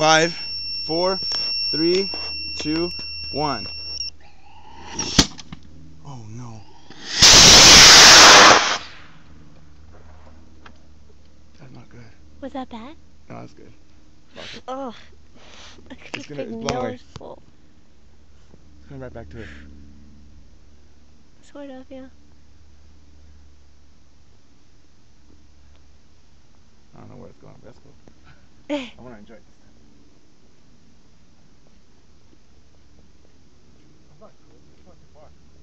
Five, four, three, two, one. Oh no. That's not good. Was that bad? No, that's good. Oh, It's gonna- it's blown away. full. Coming right back to it. Sort of, yeah. I don't know where it's going, but that's cool. I want to enjoy this That's not cool.